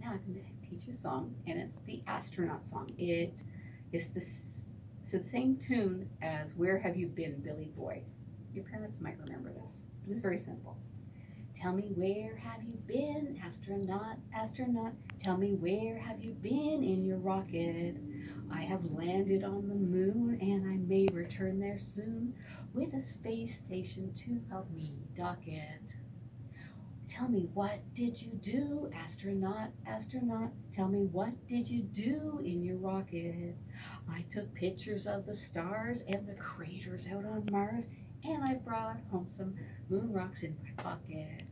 Now I can teach you a song, and it's the astronaut song. It is the so the same tune as "Where Have You Been, Billy Boy." Your parents might remember this. It was very simple. Tell me where have you been, astronaut, astronaut? Tell me where have you been in your rocket? I have landed on the moon and I may return there soon with a space station to help me dock it. Tell me what did you do, astronaut, astronaut? Tell me what did you do in your rocket? I took pictures of the stars and the craters out on Mars and I brought home some moon rocks in my pocket.